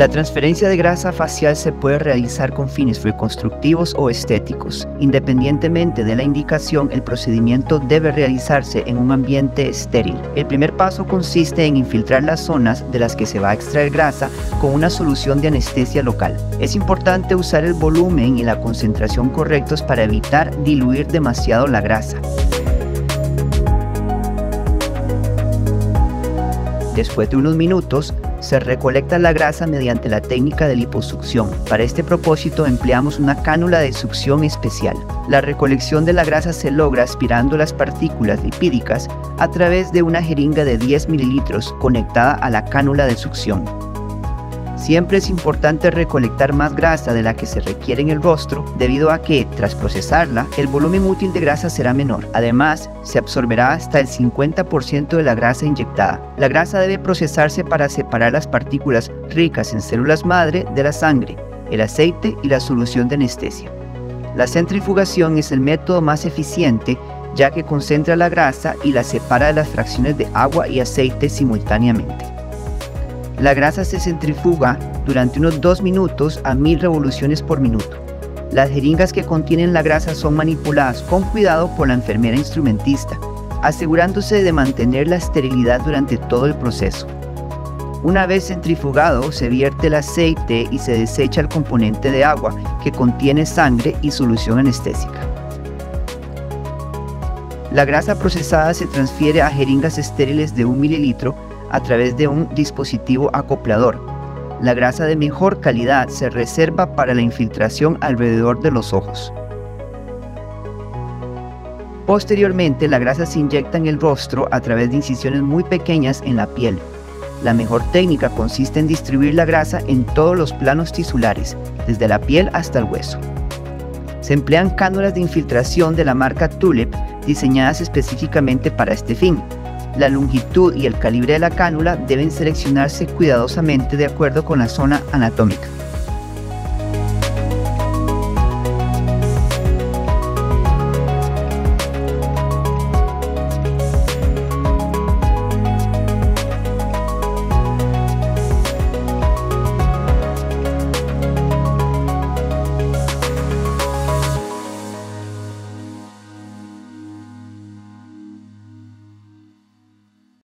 La transferencia de grasa facial se puede realizar con fines reconstructivos o estéticos. Independientemente de la indicación, el procedimiento debe realizarse en un ambiente estéril. El primer paso consiste en infiltrar las zonas de las que se va a extraer grasa con una solución de anestesia local. Es importante usar el volumen y la concentración correctos para evitar diluir demasiado la grasa. Después de unos minutos, se recolecta la grasa mediante la técnica de liposucción. Para este propósito empleamos una cánula de succión especial. La recolección de la grasa se logra aspirando las partículas lipídicas a través de una jeringa de 10 mililitros conectada a la cánula de succión. Siempre es importante recolectar más grasa de la que se requiere en el rostro, debido a que, tras procesarla, el volumen útil de grasa será menor. Además, se absorberá hasta el 50% de la grasa inyectada. La grasa debe procesarse para separar las partículas ricas en células madre de la sangre, el aceite y la solución de anestesia. La centrifugación es el método más eficiente ya que concentra la grasa y la separa de las fracciones de agua y aceite simultáneamente. La grasa se centrifuga durante unos 2 minutos a 1000 revoluciones por minuto. Las jeringas que contienen la grasa son manipuladas con cuidado por la enfermera instrumentista, asegurándose de mantener la esterilidad durante todo el proceso. Una vez centrifugado, se vierte el aceite y se desecha el componente de agua que contiene sangre y solución anestésica. La grasa procesada se transfiere a jeringas estériles de 1 mililitro a través de un dispositivo acoplador. La grasa de mejor calidad se reserva para la infiltración alrededor de los ojos. Posteriormente, la grasa se inyecta en el rostro a través de incisiones muy pequeñas en la piel. La mejor técnica consiste en distribuir la grasa en todos los planos tisulares, desde la piel hasta el hueso. Se emplean cánulas de infiltración de la marca Tulip diseñadas específicamente para este fin, la longitud y el calibre de la cánula deben seleccionarse cuidadosamente de acuerdo con la zona anatómica.